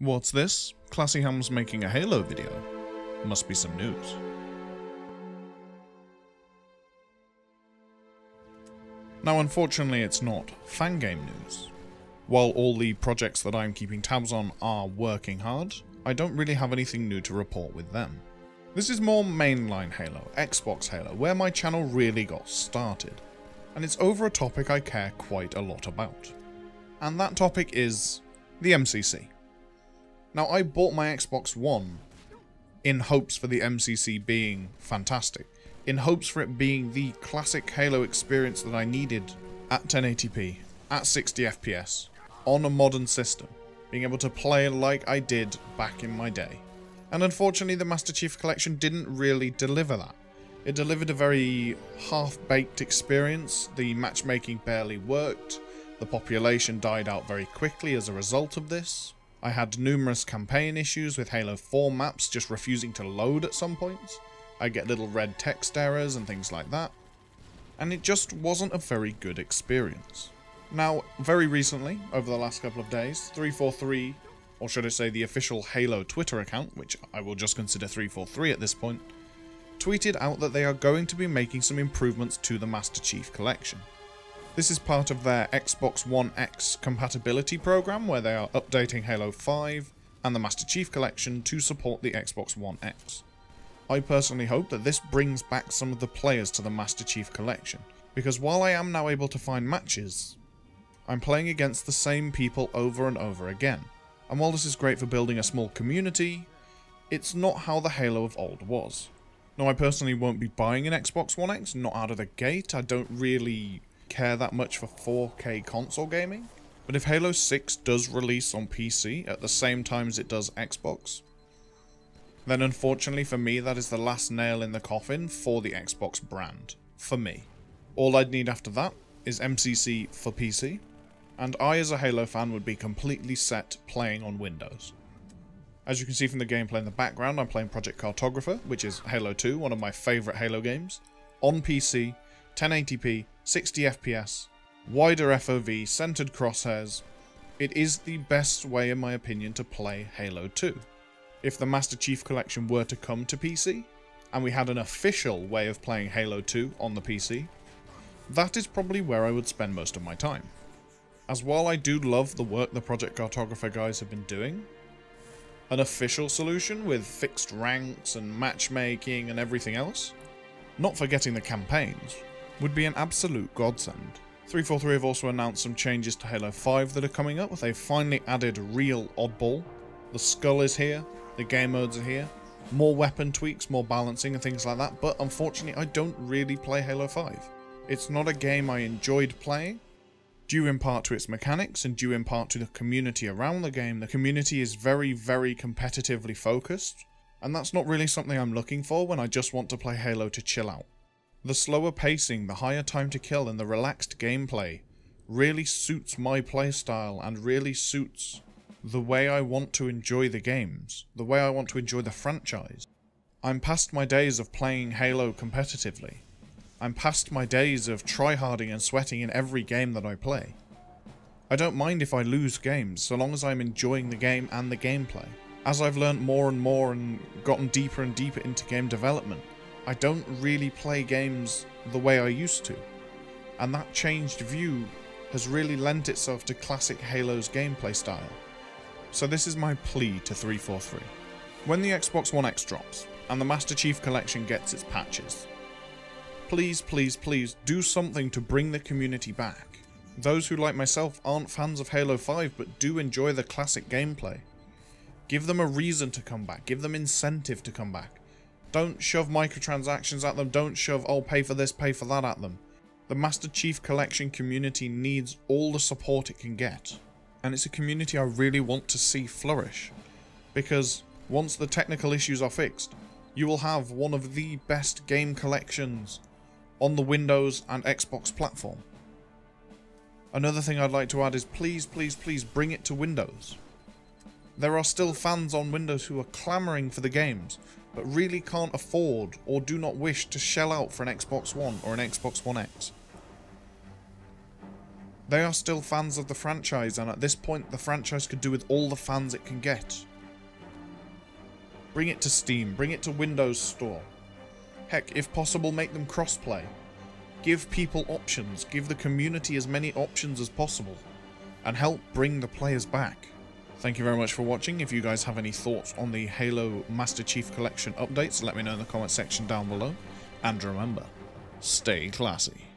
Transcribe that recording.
What's this? Classy Ham's making a Halo video. Must be some news. Now unfortunately it's not fangame news. While all the projects that I'm keeping tabs on are working hard, I don't really have anything new to report with them. This is more mainline Halo, Xbox Halo, where my channel really got started, and it's over a topic I care quite a lot about. And that topic is the MCC. Now, I bought my Xbox One in hopes for the MCC being fantastic, in hopes for it being the classic Halo experience that I needed at 1080p, at 60 FPS, on a modern system, being able to play like I did back in my day. And unfortunately, the Master Chief Collection didn't really deliver that. It delivered a very half-baked experience, the matchmaking barely worked, the population died out very quickly as a result of this, I had numerous campaign issues with Halo 4 maps just refusing to load at some points. I get little red text errors and things like that. And it just wasn't a very good experience. Now, very recently, over the last couple of days, 343, or should I say the official Halo Twitter account, which I will just consider 343 at this point, tweeted out that they are going to be making some improvements to the Master Chief Collection. This is part of their Xbox One X compatibility program where they are updating Halo 5 and the Master Chief Collection to support the Xbox One X. I personally hope that this brings back some of the players to the Master Chief Collection, because while I am now able to find matches, I'm playing against the same people over and over again. And while this is great for building a small community, it's not how the Halo of old was. Now I personally won't be buying an Xbox One X, not out of the gate, I don't really care that much for 4K console gaming. But if Halo 6 does release on PC at the same time as it does Xbox, then unfortunately for me that is the last nail in the coffin for the Xbox brand. For me. All I'd need after that is MCC for PC, and I as a Halo fan would be completely set playing on Windows. As you can see from the gameplay in the background, I'm playing Project Cartographer, which is Halo 2, one of my favourite Halo games, on PC, 1080p, 60 FPS, wider FOV, centered crosshairs. It is the best way, in my opinion, to play Halo 2. If the Master Chief Collection were to come to PC, and we had an official way of playing Halo 2 on the PC, that is probably where I would spend most of my time. As while I do love the work the Project Cartographer guys have been doing, an official solution with fixed ranks and matchmaking and everything else, not forgetting the campaigns, would be an absolute godsend. 343 have also announced some changes to Halo 5 that are coming up. They've finally added real oddball. The skull is here, the game modes are here, more weapon tweaks, more balancing and things like that, but unfortunately I don't really play Halo 5. It's not a game I enjoyed playing, due in part to its mechanics and due in part to the community around the game. The community is very, very competitively focused, and that's not really something I'm looking for when I just want to play Halo to chill out. The slower pacing, the higher time to kill, and the relaxed gameplay really suits my playstyle and really suits the way I want to enjoy the games, the way I want to enjoy the franchise. I'm past my days of playing Halo competitively. I'm past my days of tryharding and sweating in every game that I play. I don't mind if I lose games, so long as I'm enjoying the game and the gameplay. As I've learnt more and more and gotten deeper and deeper into game development, I don't really play games the way I used to. And that changed view has really lent itself to classic Halo's gameplay style. So this is my plea to 343. When the Xbox One X drops, and the Master Chief Collection gets its patches, please, please, please do something to bring the community back. Those who like myself aren't fans of Halo 5 but do enjoy the classic gameplay. Give them a reason to come back, give them incentive to come back. Don't shove microtransactions at them. Don't shove, oh, pay for this, pay for that at them. The Master Chief Collection community needs all the support it can get. And it's a community I really want to see flourish. Because once the technical issues are fixed, you will have one of the best game collections on the Windows and Xbox platform. Another thing I'd like to add is please, please, please bring it to Windows. There are still fans on Windows who are clamouring for the games, but really can't afford or do not wish to shell out for an Xbox One or an Xbox One X. They are still fans of the franchise, and at this point, the franchise could do with all the fans it can get. Bring it to Steam, bring it to Windows Store. Heck, if possible, make them crossplay. Give people options, give the community as many options as possible, and help bring the players back. Thank you very much for watching. If you guys have any thoughts on the Halo Master Chief Collection updates, let me know in the comment section down below. And remember, stay classy.